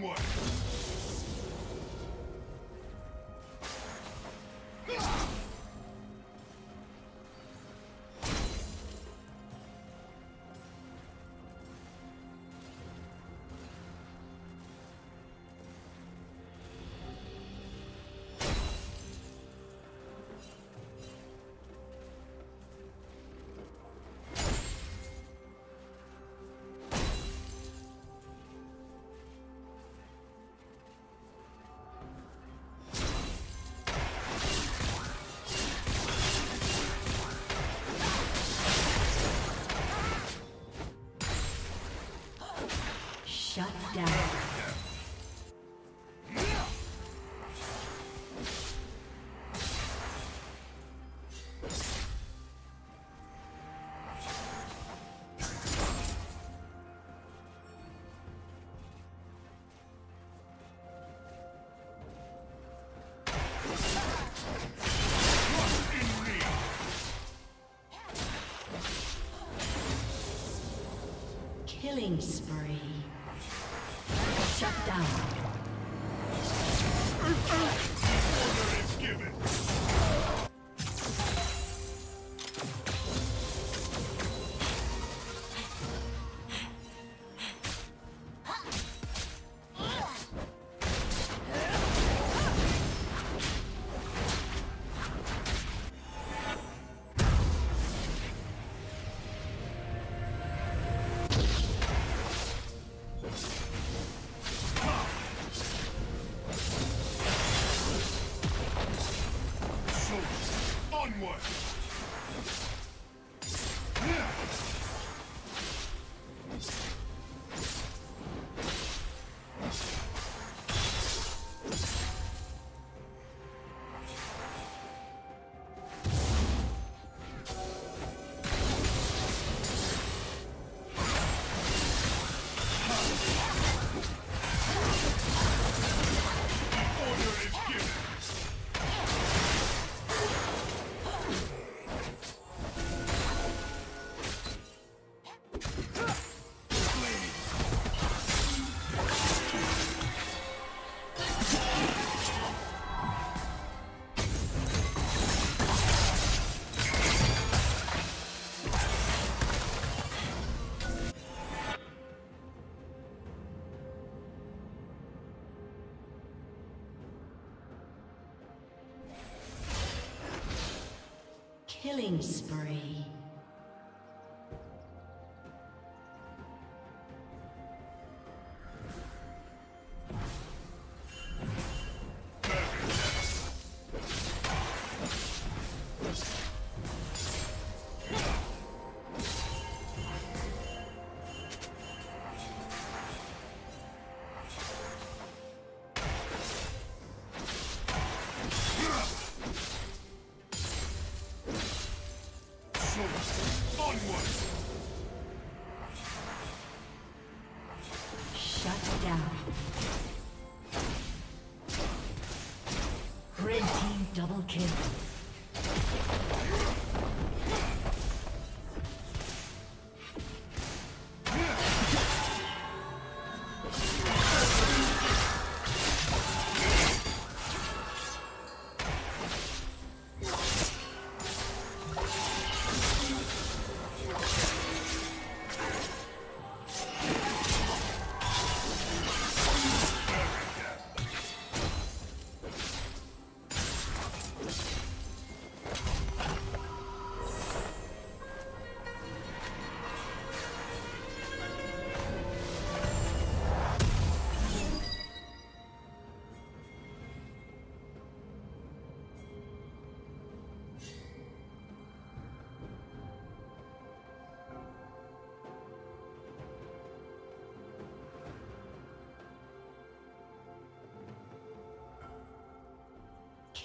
Onward! Killing spree. Killing kill.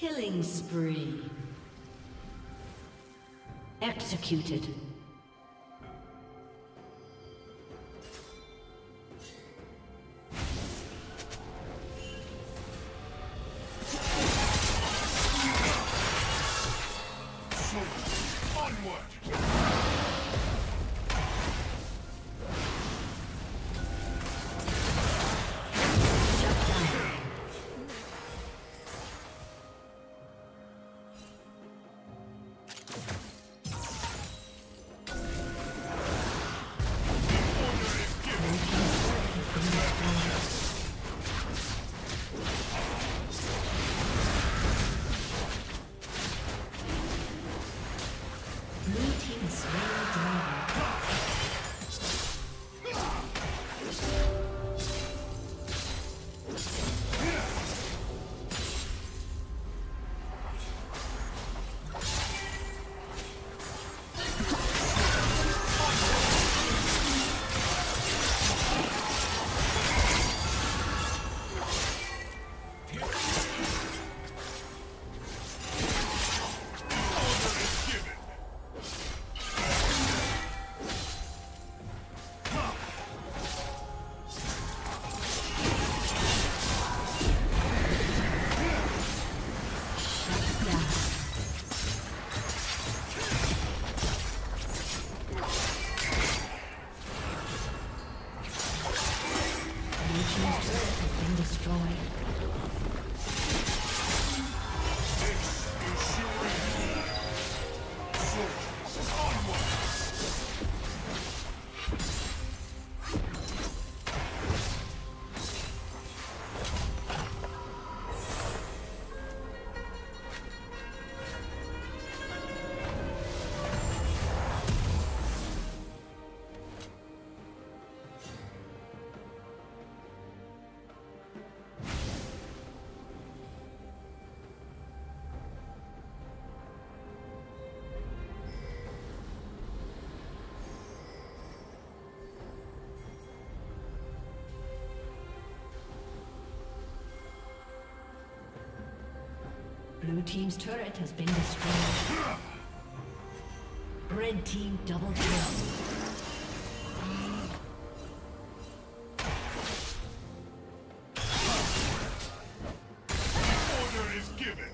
Killing spree. Executed. Onward! Blue Team's turret has been destroyed. Red Team double kill. Order is given.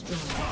Destroyed.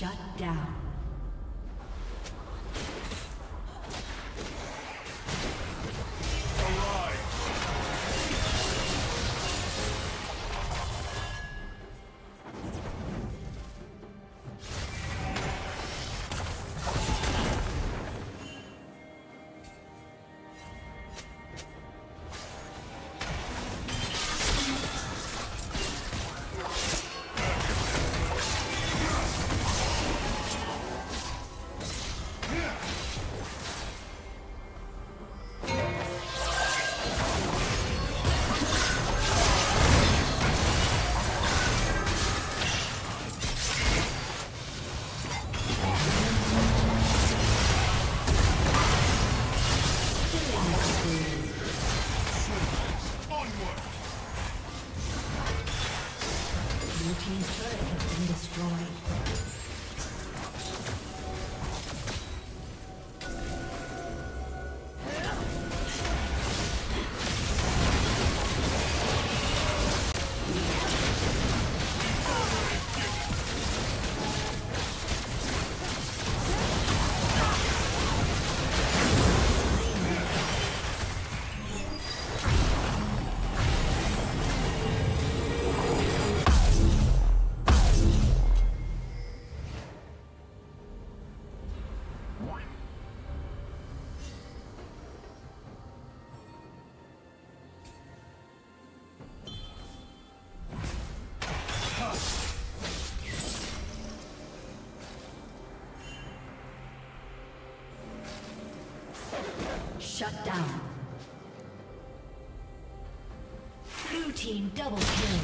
Shut down. Shut down. Blue team double kill.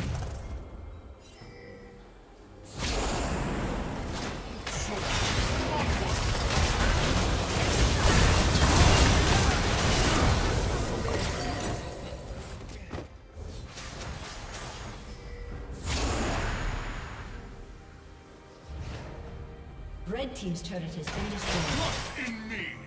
Red Team's turret has been destroyed. Trust in me.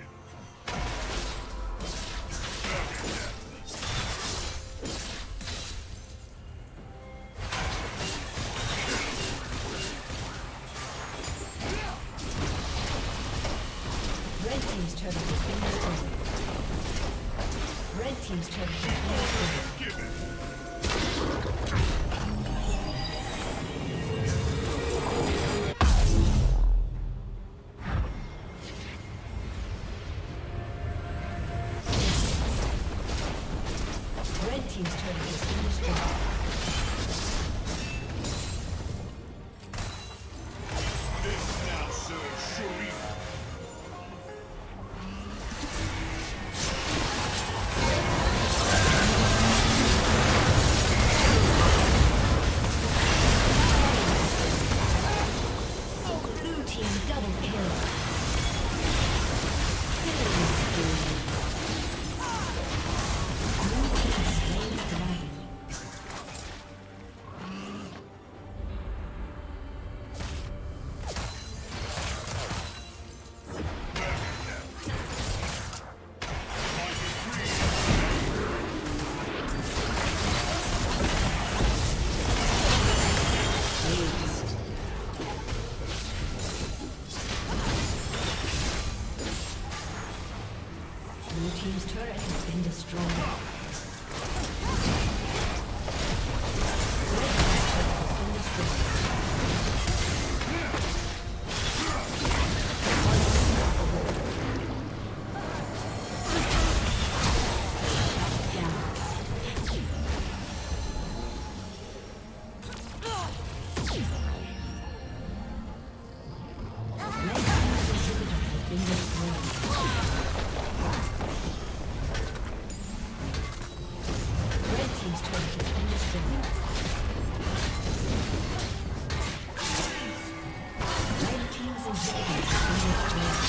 been destroyed. Destroy. destroyed. Darkness.